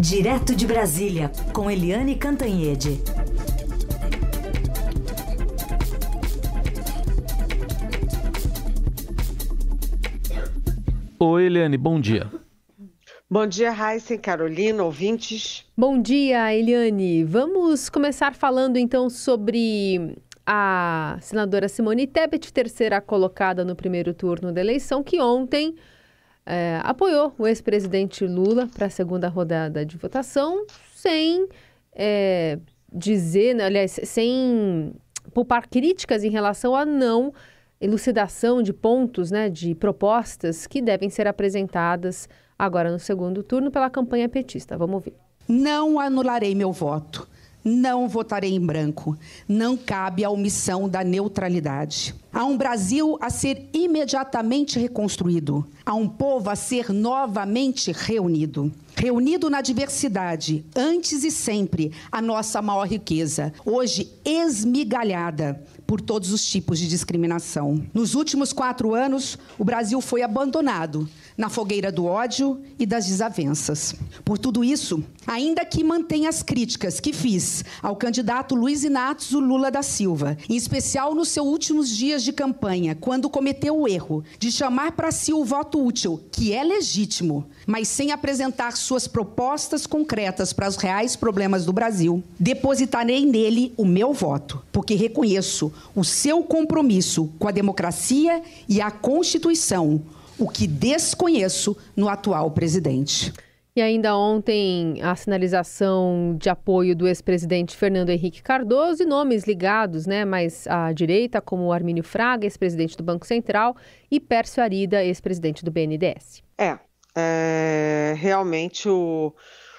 Direto de Brasília, com Eliane Cantanhede. Oi, Eliane, bom dia. Bom dia, Raíssa e Carolina, ouvintes. Bom dia, Eliane. Vamos começar falando então sobre a senadora Simone Tebet, terceira colocada no primeiro turno da eleição, que ontem é, apoiou o ex-presidente Lula para a segunda rodada de votação, sem é, dizer, né, aliás, sem poupar críticas em relação à não elucidação de pontos, né, de propostas que devem ser apresentadas agora no segundo turno pela campanha petista. Vamos ver. Não anularei meu voto não votarei em branco. Não cabe a omissão da neutralidade. Há um Brasil a ser imediatamente reconstruído. Há um povo a ser novamente reunido. Reunido na diversidade, antes e sempre, a nossa maior riqueza. Hoje, esmigalhada por todos os tipos de discriminação. Nos últimos quatro anos, o Brasil foi abandonado na fogueira do ódio e das desavenças. Por tudo isso, ainda que mantenha as críticas que fiz ao candidato Luiz Inácio Lula da Silva, em especial nos seus últimos dias de campanha, quando cometeu o erro de chamar para si o voto útil, que é legítimo, mas sem apresentar suas propostas concretas para os reais problemas do Brasil, depositarei nele o meu voto, porque reconheço o seu compromisso com a democracia e a Constituição o que desconheço no atual presidente. E ainda ontem, a sinalização de apoio do ex-presidente Fernando Henrique Cardoso e nomes ligados né, mais à direita, como Armínio Fraga, ex-presidente do Banco Central, e Pércio Arida, ex-presidente do BNDES. É, é realmente o,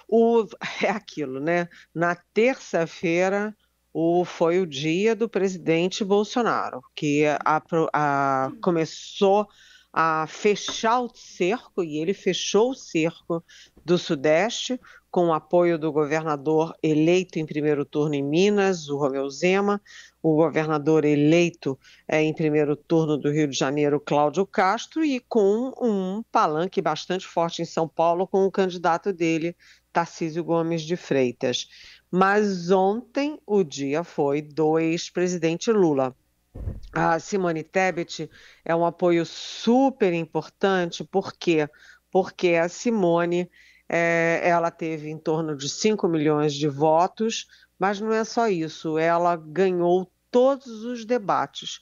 o, é aquilo, né? Na terça-feira o, foi o dia do presidente Bolsonaro, que a, a, começou a fechar o cerco, e ele fechou o cerco do Sudeste, com o apoio do governador eleito em primeiro turno em Minas, o Romeu Zema, o governador eleito é, em primeiro turno do Rio de Janeiro, Cláudio Castro, e com um palanque bastante forte em São Paulo, com o candidato dele, Tarcísio Gomes de Freitas. Mas ontem o dia foi do ex-presidente Lula. A Simone Tebet é um apoio super importante, por quê? Porque a Simone é, ela teve em torno de 5 milhões de votos, mas não é só isso, ela ganhou todos os debates.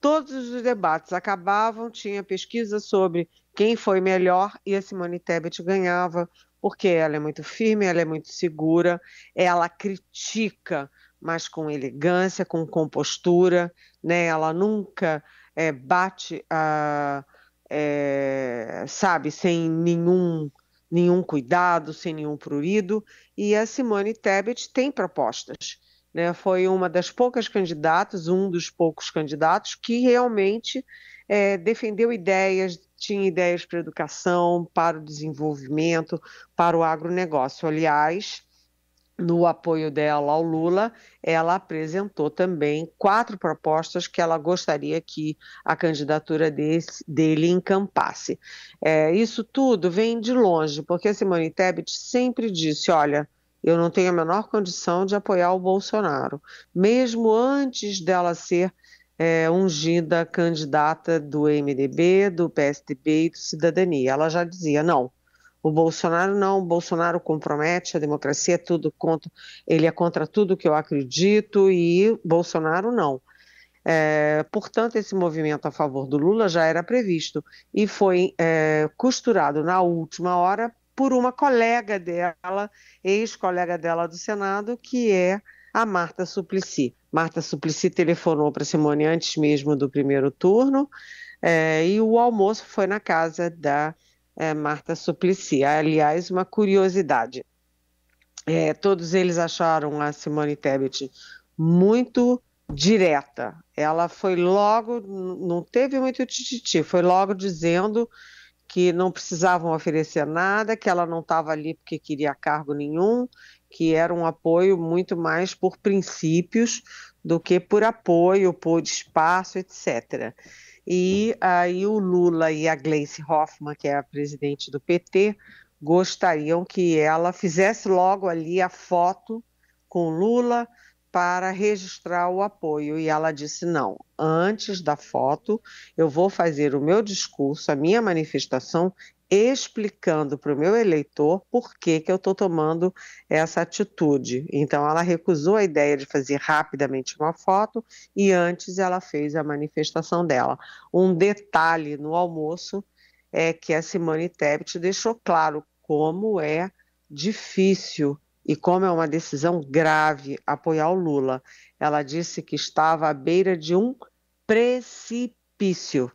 Todos os debates acabavam, tinha pesquisa sobre quem foi melhor e a Simone Tebet ganhava, porque ela é muito firme, ela é muito segura, ela critica mas com elegância, com compostura, né? Ela nunca é, bate, a, é, sabe, sem nenhum nenhum cuidado, sem nenhum prurido. E a Simone Tebet tem propostas. Né? Foi uma das poucas candidatas, um dos poucos candidatos que realmente é, defendeu ideias, tinha ideias para educação, para o desenvolvimento, para o agronegócio. Aliás, no apoio dela ao Lula, ela apresentou também quatro propostas que ela gostaria que a candidatura desse, dele encampasse. É, isso tudo vem de longe, porque a Simone Tebet sempre disse: olha. Eu não tenho a menor condição de apoiar o Bolsonaro, mesmo antes dela ser é, ungida candidata do MDB, do PSDB e do Cidadania. Ela já dizia: não, o Bolsonaro não, o Bolsonaro compromete a democracia, é tudo contra, ele é contra tudo que eu acredito e Bolsonaro não. É, portanto, esse movimento a favor do Lula já era previsto e foi é, costurado na última hora por uma colega dela, ex-colega dela do Senado, que é a Marta Suplicy. Marta Suplicy telefonou para Simone antes mesmo do primeiro turno é, e o almoço foi na casa da é, Marta Suplicy. Aliás, uma curiosidade. É, todos eles acharam a Simone Tebet muito direta. Ela foi logo, não teve muito tititi, foi logo dizendo que não precisavam oferecer nada, que ela não estava ali porque queria cargo nenhum, que era um apoio muito mais por princípios do que por apoio, por espaço, etc. E aí o Lula e a Gleice Hoffmann, que é a presidente do PT, gostariam que ela fizesse logo ali a foto com Lula para registrar o apoio. E ela disse: não, antes da foto, eu vou fazer o meu discurso, a minha manifestação, explicando para o meu eleitor por que, que eu estou tomando essa atitude. Então, ela recusou a ideia de fazer rapidamente uma foto e antes ela fez a manifestação dela. Um detalhe no almoço é que a Simone Tebet deixou claro como é difícil e como é uma decisão grave apoiar o Lula. Ela disse que estava à beira de um precipício.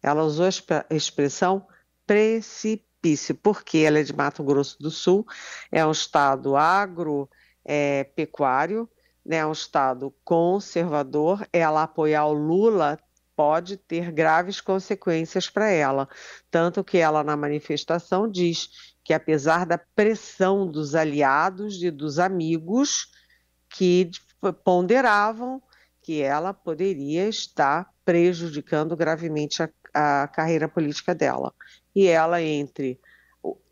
Ela usou a expressão precipício, porque ela é de Mato Grosso do Sul, é um estado agropecuário, é, né, é um estado conservador. Ela apoiar o Lula pode ter graves consequências para ela. Tanto que ela, na manifestação, diz que, apesar da pressão dos aliados e dos amigos que ponderavam que ela poderia estar prejudicando gravemente a, a carreira política dela. E ela, entre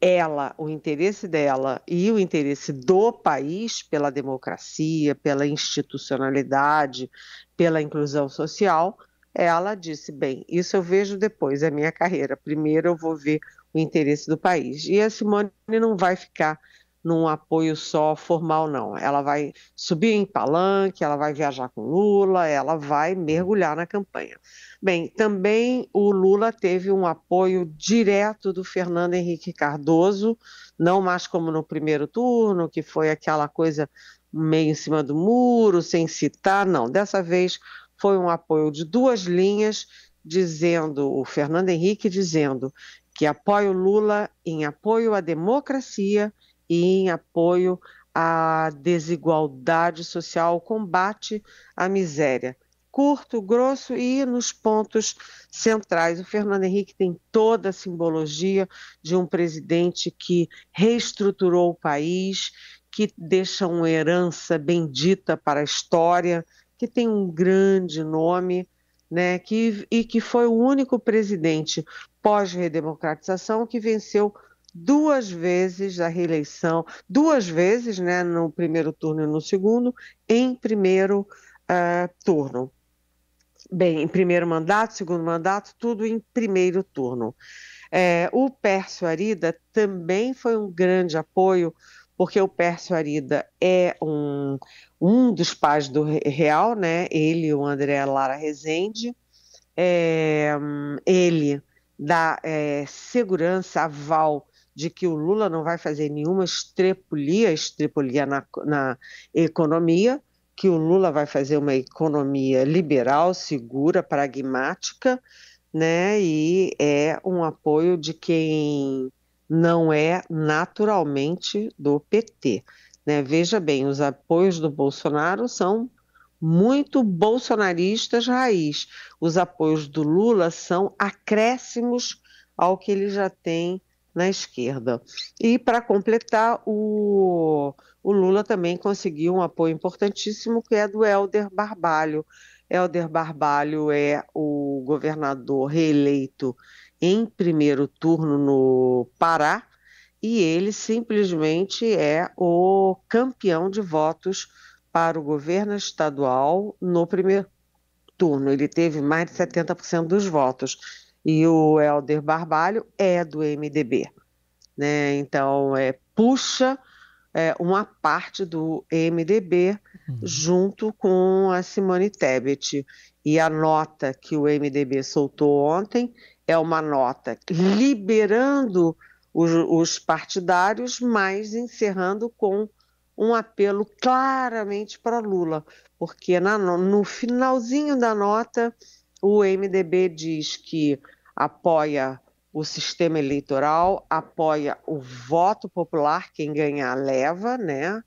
ela, o interesse dela e o interesse do país pela democracia, pela institucionalidade, pela inclusão social, ela disse: bem, isso eu vejo depois, é minha carreira. Primeiro eu vou ver o interesse do país. E a Simone não vai ficar num apoio só formal, não. Ela vai subir em palanque, ela vai viajar com Lula, ela vai mergulhar na campanha. Bem, também o Lula teve um apoio direto do Fernando Henrique Cardoso, não mais como no primeiro turno, que foi aquela coisa meio em cima do muro, sem citar, não. Dessa vez foi um apoio de duas linhas, dizendo, o Fernando Henrique dizendo que apoia o Lula em apoio à democracia e em apoio à desigualdade social, combate à miséria. Curto, grosso e nos pontos centrais. O Fernando Henrique tem toda a simbologia de um presidente que reestruturou o país, que deixa uma herança bendita para a história, que tem um grande nome, né, que, e que foi o único presidente pós-redemocratização que venceu duas vezes a reeleição, duas vezes, né, no primeiro turno e no segundo, em primeiro uh, turno. Bem, em primeiro mandato, segundo mandato, tudo em primeiro turno. É, o Pércio Arida também foi um grande apoio porque o Pércio Arida é um, um dos pais do Real, né? Ele, o André Lara Rezende, é, ele dá é, segurança, aval de que o Lula não vai fazer nenhuma estrepolia, estrepolia na, na economia, que o Lula vai fazer uma economia liberal, segura, pragmática, né? E é um apoio de quem não é naturalmente do PT. Né? Veja bem, os apoios do Bolsonaro são muito bolsonaristas raiz. Os apoios do Lula são acréscimos ao que ele já tem na esquerda. E, para completar, o, o Lula também conseguiu um apoio importantíssimo, que é do Helder Barbalho. Helder Barbalho é o governador reeleito em primeiro turno no Pará e ele simplesmente é o campeão de votos para o governo estadual no primeiro turno. Ele teve mais de 70% dos votos. E o Helder Barbalho é do MDB. Né? Então, é, puxa é, uma parte do MDB uhum. junto com a Simone Tebet. E a nota que o MDB soltou ontem é uma nota liberando os, os partidários, mas encerrando com um apelo claramente para Lula, porque na, no finalzinho da nota o MDB diz que apoia o sistema eleitoral, apoia o voto popular, quem ganhar leva, né?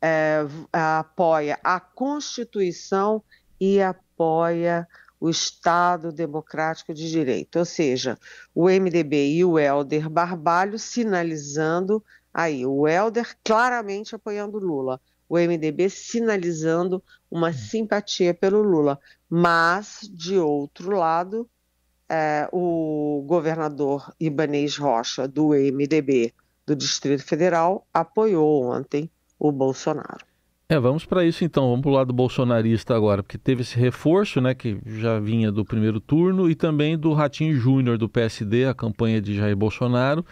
É, apoia a Constituição e apoia o Estado Democrático de Direito, ou seja, o MDB e o Helder Barbalho sinalizando aí, o Helder claramente apoiando Lula, o MDB sinalizando uma hum. simpatia pelo Lula, mas, de outro lado, é, o governador Ibanês Rocha, do MDB, do Distrito Federal apoiou ontem o Bolsonaro. É, vamos para isso então, vamos para o lado bolsonarista agora, porque teve esse reforço, né, que já vinha do primeiro turno, e também do Ratinho Júnior do PSD, a campanha de Jair Bolsonaro,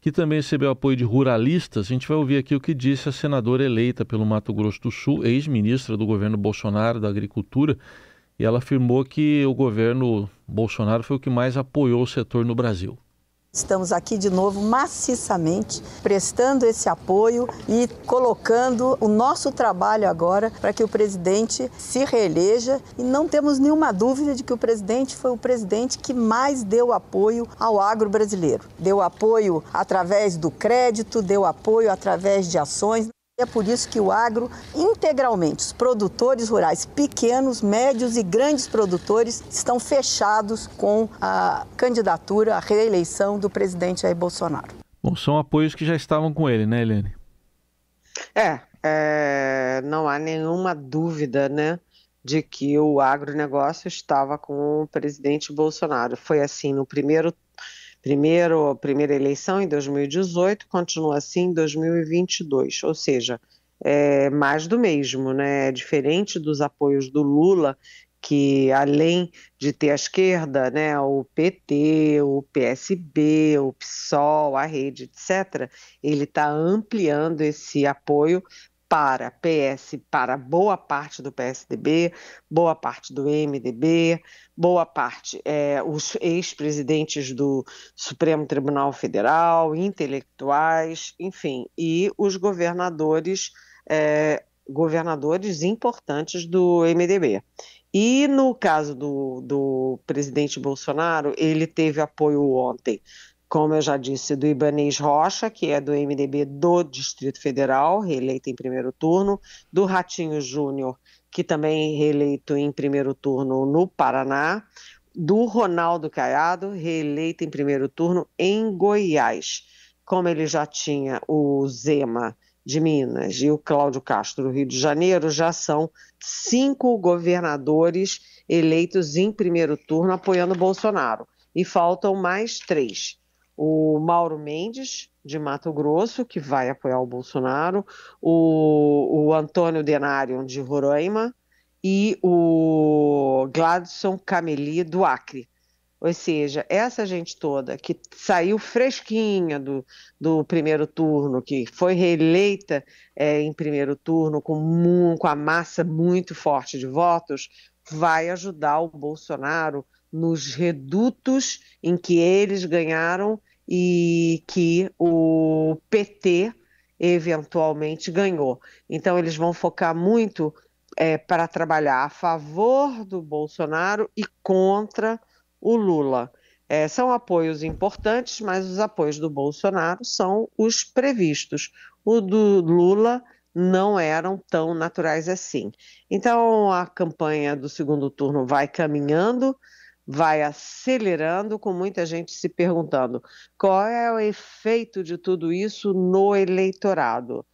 que também recebeu apoio de ruralistas. A gente vai ouvir aqui o que disse a senadora eleita pelo Mato Grosso do Sul, ex-ministra do governo Bolsonaro da Agricultura, e ela afirmou que o governo Bolsonaro foi o que mais apoiou o setor no Brasil. Estamos aqui de novo maciçamente prestando esse apoio e colocando o nosso trabalho agora para que o presidente se reeleja e não temos nenhuma dúvida de que o presidente foi o presidente que mais deu apoio ao agro brasileiro. Deu apoio através do crédito, deu apoio através de ações. É por isso que o agro, integralmente, os produtores rurais, pequenos, médios e grandes produtores, estão fechados com a candidatura, a reeleição do presidente Jair Bolsonaro. Bom, são apoios que já estavam com ele, né, Helene? É, é não há nenhuma dúvida, né, de que o agronegócio estava com o presidente Bolsonaro. Foi assim no primeiro Primeiro, primeira eleição em 2018, continua assim em 2022, ou seja, é mais do mesmo, né? É diferente dos apoios do Lula, que além de ter a esquerda, né, o PT, o PSB, o PSOL, a rede, etc., ele está ampliando esse apoio para PS, para boa parte do PSDB, boa parte do MDB, boa parte é, os ex-presidentes do Supremo Tribunal Federal, intelectuais, enfim, e os governadores, é, governadores importantes do MDB. E no caso do, do presidente Bolsonaro, ele teve apoio ontem como eu já disse, do Ibanês Rocha, que é do MDB do Distrito Federal, reeleito em primeiro turno, do Ratinho Júnior, que também é reeleito em primeiro turno no Paraná, do Ronaldo Caiado, reeleito em primeiro turno em Goiás. Como ele já tinha o Zema de Minas e o Cláudio Castro do Rio de Janeiro, já são cinco governadores eleitos em primeiro turno apoiando Bolsonaro. E faltam mais três o Mauro Mendes, de Mato Grosso, que vai apoiar o Bolsonaro, o, o Antônio Denário, de Roraima, e o Gladson Cameli, do Acre. Ou seja, essa gente toda que saiu fresquinha do, do primeiro turno, que foi reeleita é, em primeiro turno com, com a massa muito forte de votos, vai ajudar o Bolsonaro nos redutos em que eles ganharam e que o PT eventualmente ganhou. Então, eles vão focar muito é, para trabalhar a favor do Bolsonaro e contra o Lula. É, são apoios importantes, mas os apoios do Bolsonaro são os previstos. O do Lula não eram tão naturais assim. Então, a campanha do segundo turno vai caminhando vai acelerando, com muita gente se perguntando qual é o efeito de tudo isso no eleitorado.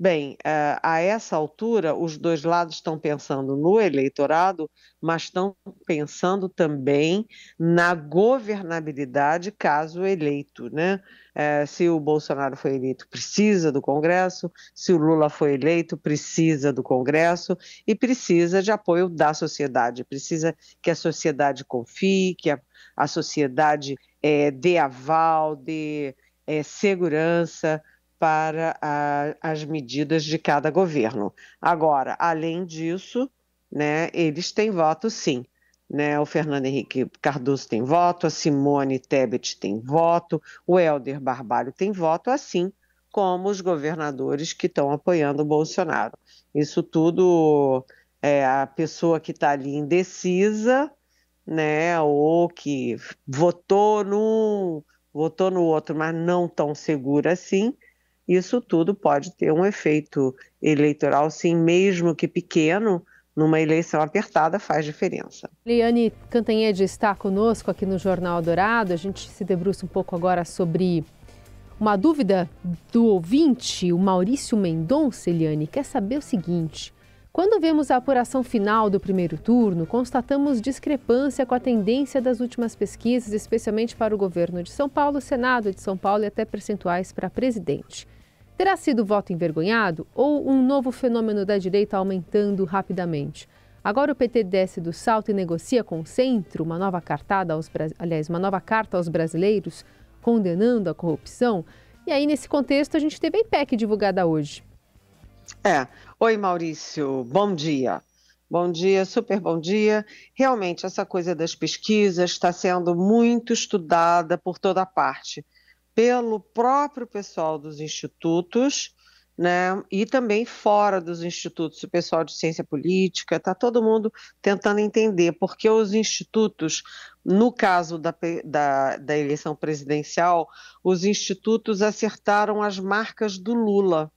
Bem, eh, a essa altura, os dois lados estão pensando no eleitorado, mas estão pensando também na governabilidade caso eleito, né? É, se o Bolsonaro foi eleito, precisa do Congresso, se o Lula foi eleito, precisa do Congresso e precisa de apoio da sociedade, precisa que a sociedade confie, que a, a sociedade é, dê aval, dê é, segurança para a, as medidas de cada governo. Agora, além disso, né, eles têm voto sim. Né, o Fernando Henrique Cardoso tem voto, a Simone Tebet tem voto, o Helder Barbalho tem voto, assim como os governadores que estão apoiando o Bolsonaro. Isso tudo é a pessoa que está ali indecisa, né, ou que votou num, votou no outro, mas não tão segura assim, isso tudo pode ter um efeito eleitoral, sim, mesmo que pequeno, numa eleição apertada faz diferença. Liane Cantanhede está conosco aqui no Jornal Dourado. A gente se debruça um pouco agora sobre uma dúvida do ouvinte, o Maurício Mendonça, Eliane, quer saber o seguinte: Quando vemos a apuração final do primeiro turno, constatamos discrepância com a tendência das últimas pesquisas, especialmente para o governo de São Paulo, Senado de São Paulo e até percentuais para presidente. Terá sido voto envergonhado ou um novo fenômeno da direita aumentando rapidamente? Agora o PT desce do salto e negocia com o centro uma nova cartada aos, aliás, uma nova carta aos brasileiros condenando a corrupção. E aí, nesse contexto, a gente teve a IPEC divulgada hoje. É. Oi, Maurício. Bom dia. Bom dia, super bom dia. Realmente, essa coisa das pesquisas está sendo muito estudada por toda parte, pelo próprio pessoal dos institutos, né? E também fora dos institutos, o pessoal de ciência política, está todo mundo tentando entender, porque os institutos, no caso da, da, da eleição presidencial, os institutos acertaram as marcas do Lula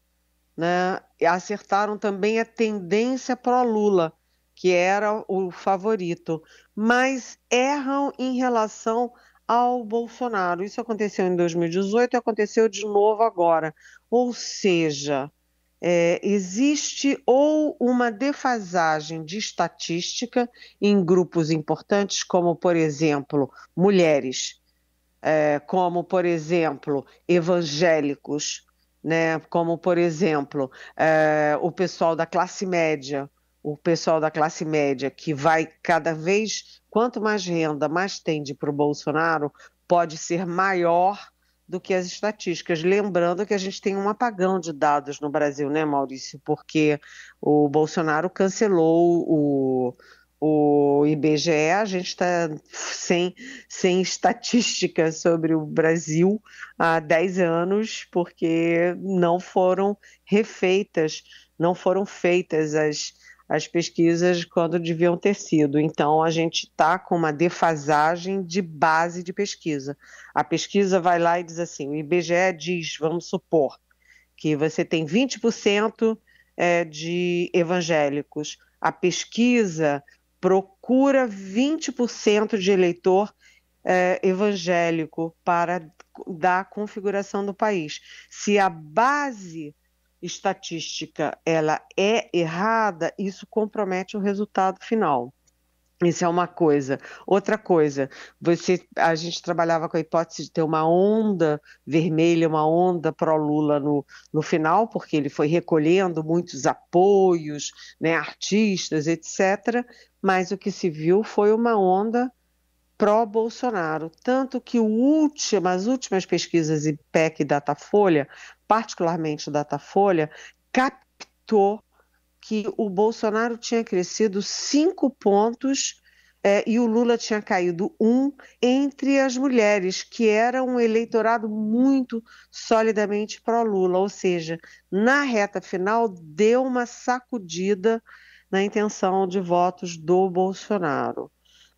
né, acertaram também a tendência pró-Lula, que era o favorito, mas erram em relação ao Bolsonaro. Isso aconteceu em 2018 e aconteceu de novo agora. Ou seja, é, existe ou uma defasagem de estatística em grupos importantes, como, por exemplo, mulheres, é, como, por exemplo, evangélicos, né? Como, por exemplo, é, o pessoal da classe média, o pessoal da classe média que vai cada vez, quanto mais renda mais tende para o Bolsonaro, pode ser maior do que as estatísticas. Lembrando que a gente tem um apagão de dados no Brasil, né, Maurício? Porque o Bolsonaro cancelou o o IBGE, a gente está sem, sem estatísticas sobre o Brasil há 10 anos, porque não foram refeitas, não foram feitas as, as pesquisas quando deviam ter sido. Então, a gente está com uma defasagem de base de pesquisa. A pesquisa vai lá e diz assim: o IBGE diz, vamos supor, que você tem 20% é, de evangélicos. A pesquisa procura 20% de eleitor é, evangélico para da configuração do país. Se a base estatística ela é errada, isso compromete o resultado final. Isso é uma coisa. Outra coisa, você, a gente trabalhava com a hipótese de ter uma onda vermelha, uma onda pró-Lula no, no final, porque ele foi recolhendo muitos apoios, né, artistas, etc. Mas o que se viu foi uma onda pró-Bolsonaro. Tanto que último, as últimas pesquisas IPEC e Datafolha, particularmente o Datafolha, captou que o Bolsonaro tinha crescido cinco pontos é, e o Lula tinha caído um entre as mulheres, que era um eleitorado muito solidamente pró-Lula, ou seja, na reta final deu uma sacudida na intenção de votos do Bolsonaro.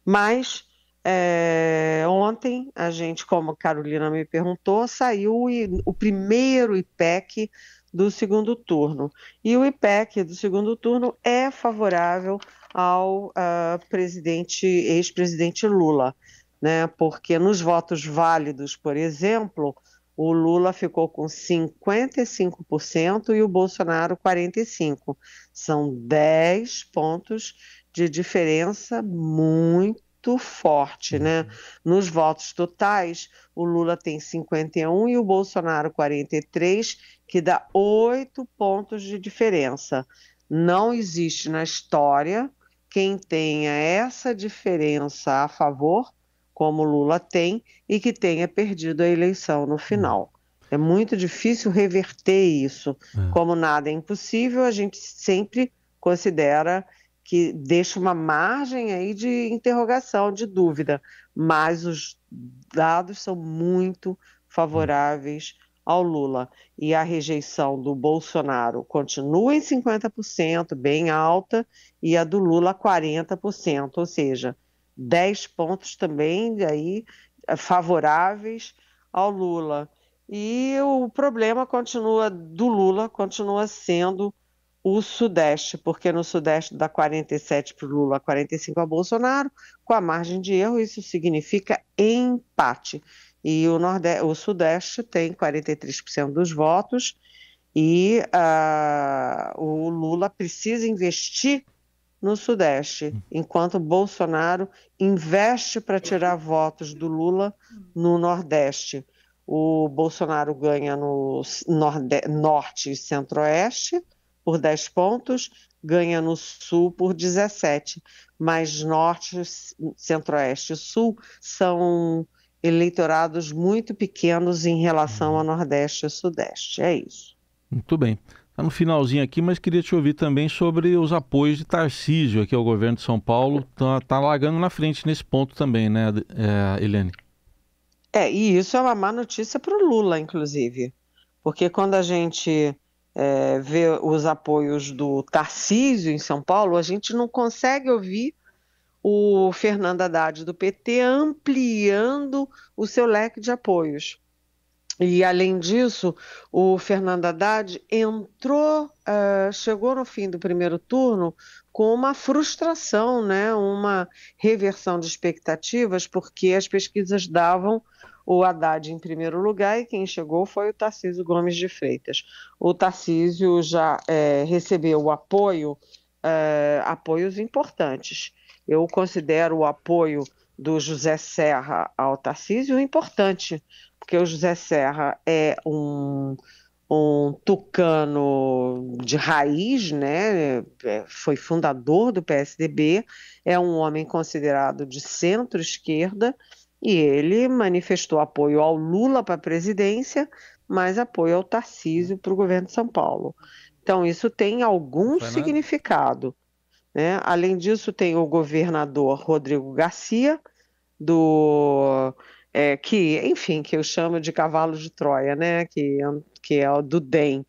Mas é, ontem, a gente, como a Carolina me perguntou, saiu o, o primeiro IPEC do segundo turno. E o IPEC do segundo turno é favorável ao uh, presidente, ex-presidente Lula, né? Porque nos votos válidos, por exemplo, o Lula ficou com 55% e o Bolsonaro 45%. São 10 pontos de diferença muito muito forte, né? Uhum. Nos votos totais, o Lula tem 51 e o Bolsonaro 43, que dá oito pontos de diferença. Não existe na história quem tenha essa diferença a favor, como Lula tem, e que tenha perdido a eleição no final. É muito difícil reverter isso. É. Como nada é impossível, a gente sempre considera que deixa uma margem aí de interrogação, de dúvida, mas os dados são muito favoráveis ao Lula. E a rejeição do Bolsonaro continua em 50%, bem alta, e a do Lula 40%, ou seja, 10 pontos também aí eh, favoráveis ao Lula. E o problema continua do Lula continua sendo o Sudeste, porque no Sudeste dá 47 para o Lula, 45 a Bolsonaro, com a margem de erro, isso significa empate. E o, Nordeste, o Sudeste tem 43% dos votos E uh, o Lula precisa investir no Sudeste, enquanto Bolsonaro investe para tirar votos do Lula no Nordeste. O Bolsonaro ganha no Norte e Centro-Oeste por 10 pontos, ganha no Sul por 17, mas Norte, Centro-Oeste e Sul são eleitorados muito pequenos em relação ao Nordeste e Sudeste. É isso. Muito bem. Está no finalzinho aqui, mas queria te ouvir também sobre os apoios de Tarcísio aqui ao governo de São Paulo. Está tá largando na frente nesse ponto também, né, é, Helene? É, e isso é uma má notícia para o Lula, inclusive. Porque quando a gente é, vê os apoios do Tarcísio em São Paulo, a gente não consegue ouvir o Fernando Haddad do PT ampliando o seu leque de apoios. E, além disso, o Fernando Haddad entrou, uh, chegou no fim do primeiro turno com uma frustração, né, uma reversão de expectativas, porque as pesquisas davam o Haddad em primeiro lugar e quem chegou foi o Tarcísio Gomes de Freitas. O Tarcísio já é, recebeu apoio, é, apoios importantes. Eu considero o apoio do José Serra ao Tarcísio importante, porque o José Serra é um, um tucano de raiz, né? É, foi fundador do PSDB, é um homem considerado de centro-esquerda e ele manifestou apoio ao Lula para a presidência, mas apoio ao Tarcísio para o governo de São Paulo. Então, isso tem algum significado. Né? Além disso, tem o governador Rodrigo Garcia, do é, que, enfim, que eu chamo de cavalo de Troia, né? Que, que é o do DEM,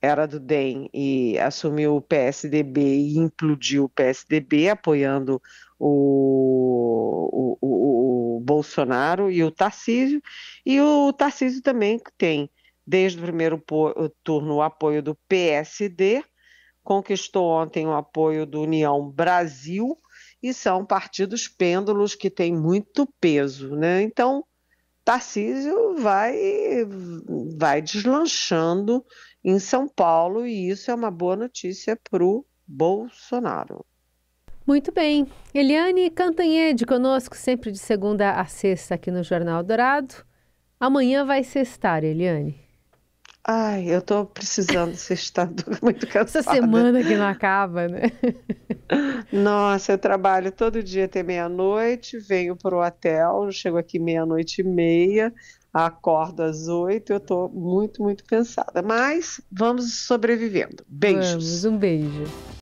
era do DEM e assumiu o PSDB e implodiu o PSDB, apoiando o, o, o, o Bolsonaro e o Tarcísio. E o Tarcísio também tem, desde o primeiro turno, o apoio do PSD, conquistou ontem o apoio do União Brasil e são partidos pêndulos que têm muito peso, né? Então, Tarcísio vai vai deslanchando em São Paulo e isso é uma boa notícia para o Bolsonaro. Muito bem. Eliane Cantanhede conosco sempre de segunda a sexta aqui no Jornal Dourado. Amanhã vai sextar, Eliane. Ai, eu tô precisando sextar, muito cansada. Essa semana que não acaba, né? Nossa, eu trabalho todo dia até meia-noite, venho para o hotel, chego aqui meia-noite e meia, acordo às oito, eu tô muito, muito cansada. Mas vamos sobrevivendo. Beijos. Vamos, um beijo.